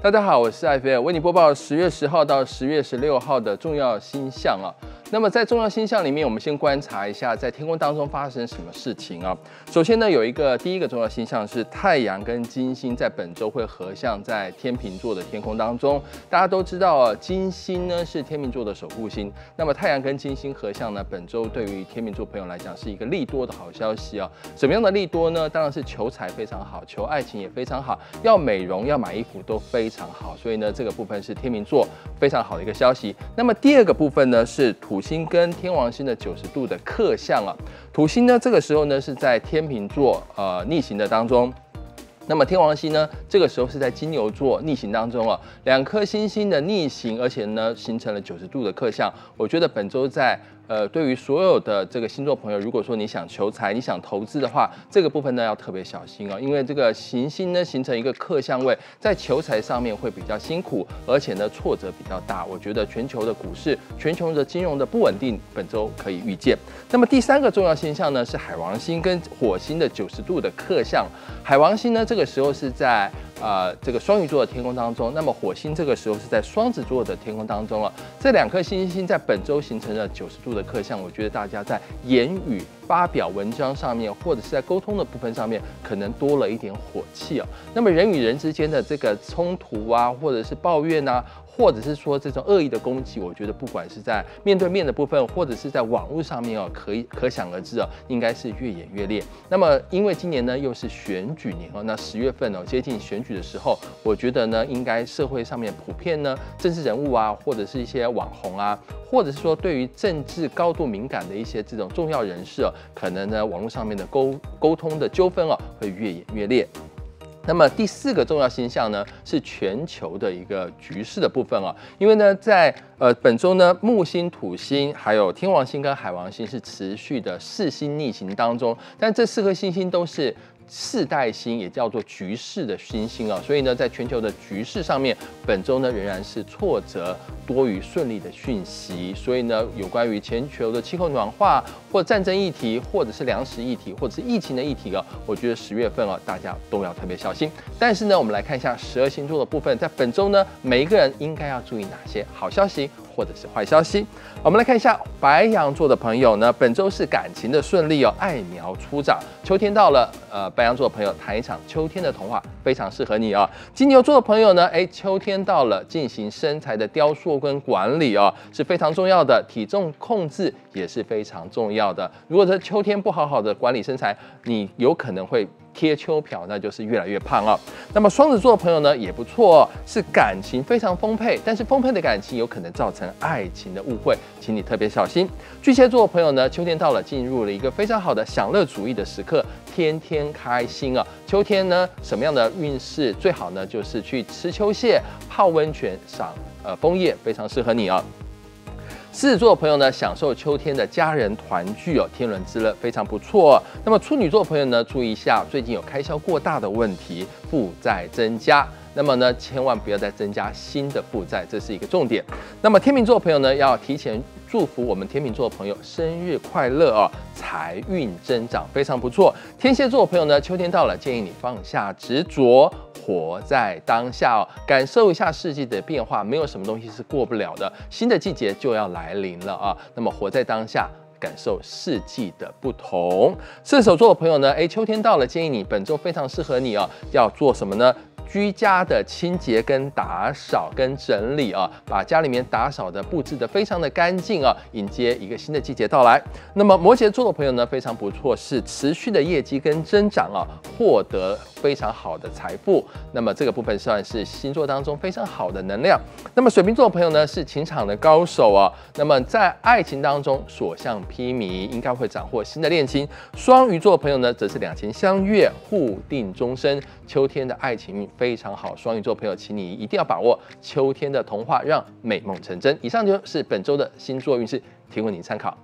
大家好，我是艾菲，为你播报十月十号到十月十六号的重要星象啊。那么在重要星象里面，我们先观察一下在天空当中发生什么事情啊。首先呢，有一个第一个重要星象是太阳跟金星在本周会合相在天秤座的天空当中。大家都知道啊，金星呢是天秤座的守护星，那么太阳跟金星合相呢，本周对于天秤座朋友来讲是一个利多的好消息啊。什么样的利多呢？当然是求财非常好，求爱情也非常好，要美容要买衣服都非常好。所以呢，这个部分是天秤座非常好的一个消息。那么第二个部分呢是土。土星跟天王星的九十度的克相啊，土星呢这个时候呢是在天秤座呃逆行的当中，那么天王星呢这个时候是在金牛座逆行当中啊，两颗星星的逆行，而且呢形成了九十度的克相，我觉得本周在。呃，对于所有的这个星座朋友，如果说你想求财、你想投资的话，这个部分呢要特别小心哦，因为这个行星呢形成一个克相位，在求财上面会比较辛苦，而且呢挫折比较大。我觉得全球的股市、全球的金融的不稳定，本周可以预见。那么第三个重要现象呢是海王星跟火星的九十度的克相。海王星呢这个时候是在啊这个双鱼座的天空当中，那么火星这个时候是在双子座的天空当中了。这两颗星星在本周形成了九十度的。克相，我觉得大家在言语发表文章上面，或者是在沟通的部分上面，可能多了一点火气啊。那么人与人之间的这个冲突啊，或者是抱怨呐。或者是说这种恶意的攻击，我觉得不管是在面对面的部分，或者是在网络上面哦，可以可想而知哦，应该是越演越烈。那么因为今年呢又是选举年哦，那十月份哦接近选举的时候，我觉得呢应该社会上面普遍呢政治人物啊，或者是一些网红啊，或者是说对于政治高度敏感的一些这种重要人士哦，可能呢网络上面的沟沟通的纠纷哦会越演越烈。那么第四个重要星象呢，是全球的一个局势的部分啊，因为呢，在呃本周呢，木星、土星、还有天王星跟海王星是持续的四星逆行当中，但这四颗星星都是。世代星也叫做局势的新星啊，所以呢，在全球的局势上面，本周呢仍然是挫折多于顺利的讯息。所以呢，有关于全球的气候暖化或战争议题，或者是粮食议题，或者是疫情的议题啊，我觉得十月份啊，大家都要特别小心。但是呢，我们来看一下十二星座的部分，在本周呢，每一个人应该要注意哪些好消息？或者是坏消息，我们来看一下白羊座的朋友呢，本周是感情的顺利哦，爱苗初长，秋天到了，呃，白羊座的朋友谈一场秋天的童话，非常适合你哦。金牛座的朋友呢，哎，秋天到了，进行身材的雕塑跟管理哦，是非常重要的，体重控制也是非常重要的。如果这秋天不好好的管理身材，你有可能会。贴秋膘，那就是越来越胖啊。那么双子座的朋友呢，也不错，是感情非常丰沛，但是丰沛的感情有可能造成爱情的误会，请你特别小心。巨蟹座的朋友呢，秋天到了，进入了一个非常好的享乐主义的时刻，天天开心啊。秋天呢，什么样的运势最好呢？就是去吃秋蟹、泡温泉、赏呃枫叶，非常适合你啊。狮子座的朋友呢，享受秋天的家人团聚哦，天伦之乐非常不错。那么处女座朋友呢，注意一下，最近有开销过大的问题，负债增加。那么呢，千万不要再增加新的负债，这是一个重点。那么天秤座的朋友呢，要提前祝福我们天秤座的朋友生日快乐哦，财运增长非常不错。天蝎座朋友呢，秋天到了，建议你放下执着。活在当下哦，感受一下四季的变化，没有什么东西是过不了的。新的季节就要来临了啊，那么活在当下，感受四季的不同。射手座的朋友呢，哎，秋天到了，建议你本周非常适合你哦，要做什么呢？居家的清洁跟打扫跟整理啊，把家里面打扫的布置的非常的干净啊，迎接一个新的季节到来。那么摩羯座的朋友呢，非常不错，是持续的业绩跟增长啊，获得非常好的财富。那么这个部分算是星座当中非常好的能量。那么水瓶座的朋友呢，是情场的高手啊。那么在爱情当中所向披靡，应该会斩获新的恋情。双鱼座的朋友呢，则是两情相悦，互定终身。秋天的爱情运。非常好，双鱼座朋友，请你一定要把握秋天的童话，让美梦成真。以上就是本周的星座运势，提供您参考。